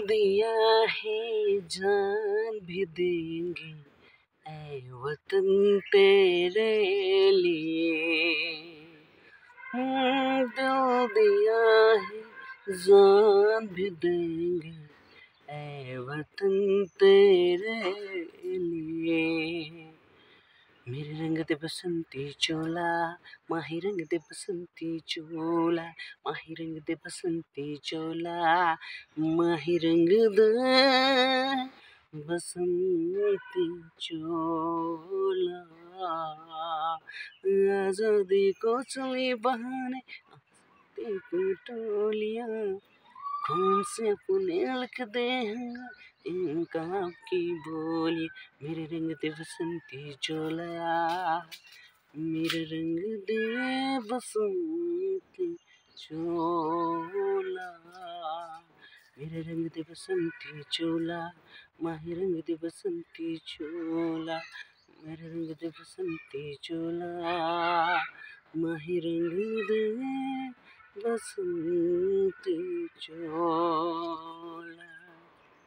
दिया है, जान भी देंगे। ऐ वतन तेरे लिए। दिल दिया है, जान भी देंगे। ऐ वतन तेरे लिए। रंग दे बसंती चोला, माही रंग दे बसंती चोला, माही रंग दे बसंती चोला, माही रंग दे बसंती चोला। आज़ादी को चली बहाने टोलियाँ। खून से अपने लिख दे इनकलाब की बोली, मेरे रंग दे बसंती चोला मेरे रंग दे बसंती चोला मेरे रंग दे बसंती चोला माही रंग दे बसंती चोला मेरे रंग दे बसंती चोला माही रंग दे बसंती चोला